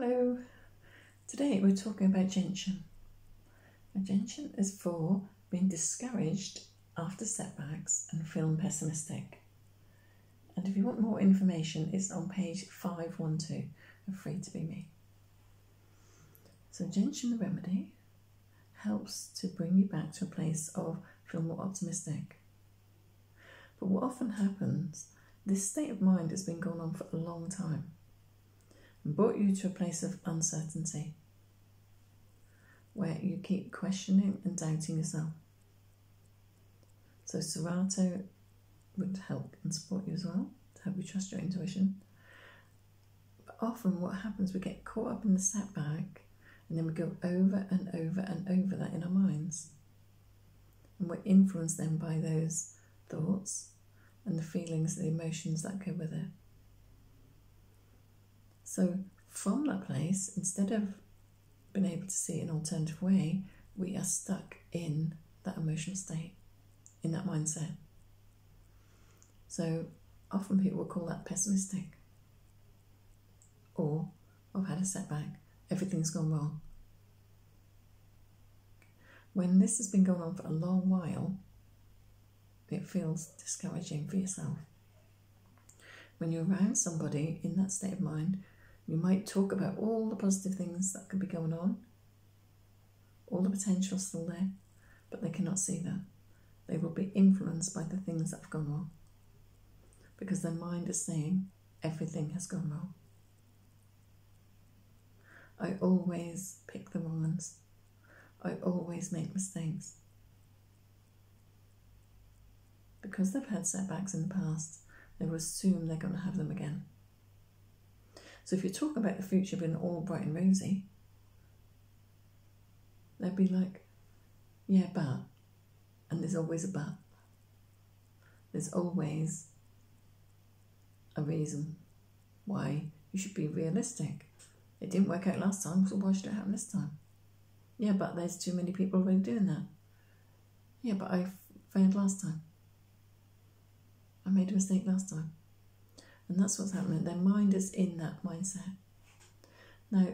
Hello. Today we're talking about gentian. Now, gentian is for being discouraged after setbacks and feeling pessimistic. And if you want more information, it's on page 512 of Free to Be Me. So, gentian the remedy helps to bring you back to a place of feeling more optimistic. But what often happens, this state of mind has been going on for a long time brought you to a place of uncertainty where you keep questioning and doubting yourself. So, Cerato would help and support you as well to help you trust your intuition. But often, what happens, we get caught up in the setback and then we go over and over and over that in our minds. And we're influenced then by those thoughts and the feelings, the emotions that go with it. So, from that place, instead of being able to see an alternative way, we are stuck in that emotional state, in that mindset. So, often people will call that pessimistic. Or, I've had a setback, everything's gone wrong. When this has been going on for a long while, it feels discouraging for yourself. When you're around somebody in that state of mind you might talk about all the positive things that could be going on, all the potential still there, but they cannot see that. They will be influenced by the things that have gone wrong because their mind is saying everything has gone wrong. I always pick the wrong ones. I always make mistakes. Because they've had setbacks in the past, they will assume they're going to have them again. So if you talk about the future being all bright and rosy, they'd be like, yeah, but, and there's always a but. There's always a reason why you should be realistic. It didn't work out last time, so why should it happen this time? Yeah, but there's too many people already doing that. Yeah, but I failed last time. I made a mistake last time. And that's what's happening. Their mind is in that mindset. Now,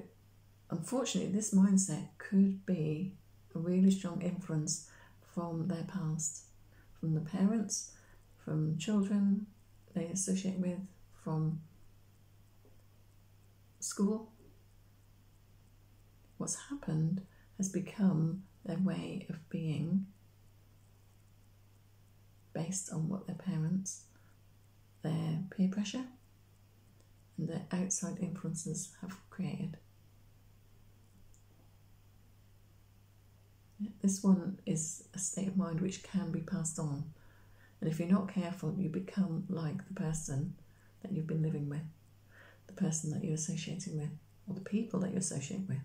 unfortunately, this mindset could be a really strong influence from their past, from the parents, from children they associate with, from school. What's happened has become their way of being based on what their parents peer pressure and the outside influences have created. This one is a state of mind which can be passed on. And if you're not careful, you become like the person that you've been living with, the person that you're associating with, or the people that you associate with.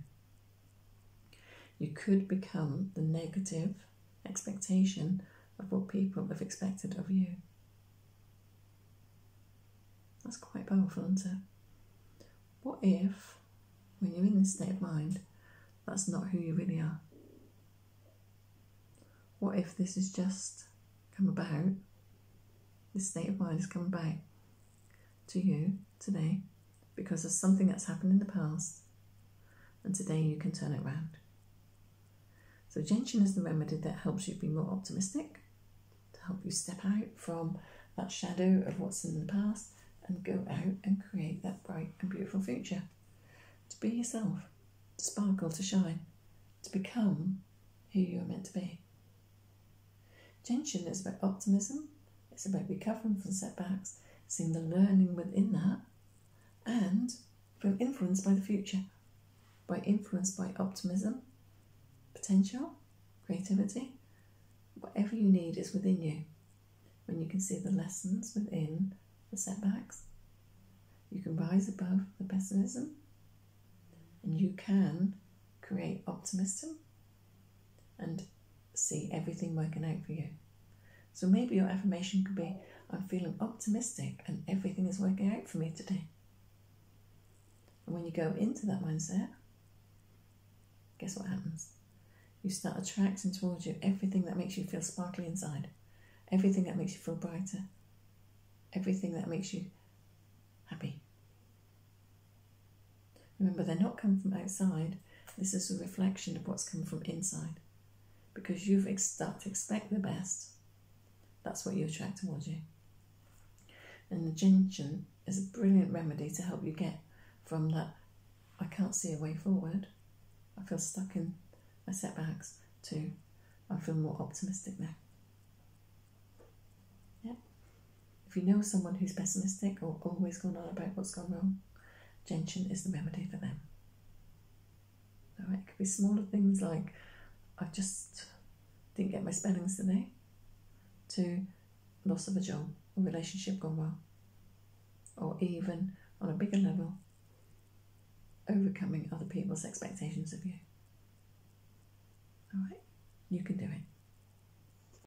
You could become the negative expectation of what people have expected of you. That's quite powerful, isn't it? What if, when you're in this state of mind, that's not who you really are? What if this has just come about, this state of mind has come about to you today because of something that's happened in the past, and today you can turn it around? So, Gentian is the remedy that helps you be more optimistic, to help you step out from that shadow of what's in the past and go out and create that bright and beautiful future. To be yourself, to sparkle, to shine, to become who you are meant to be. Gentian is about optimism, it's about recovering from setbacks, seeing the learning within that, and being influenced by the future, by influenced by optimism, potential, creativity. Whatever you need is within you. When you can see the lessons within the setbacks. You can rise above the pessimism and you can create optimism and see everything working out for you. So maybe your affirmation could be I'm feeling optimistic and everything is working out for me today. And when you go into that mindset, guess what happens? You start attracting towards you everything that makes you feel sparkly inside, everything that makes you feel brighter, everything that makes you happy. Remember, they're not coming from outside. This is a reflection of what's come from inside. Because you've ex- start to expect the best, that's what you attract towards you. And the gentian is a brilliant remedy to help you get from that I can't see a way forward, I feel stuck in my setbacks, to I feel more optimistic now. Yeah. If you know someone who's pessimistic or always going on about what's gone wrong, gentian is the remedy for them. Alright, it could be smaller things like I just didn't get my spellings today, to loss of a job, a relationship gone well, or even on a bigger level, overcoming other people's expectations of you. Alright, you can do it.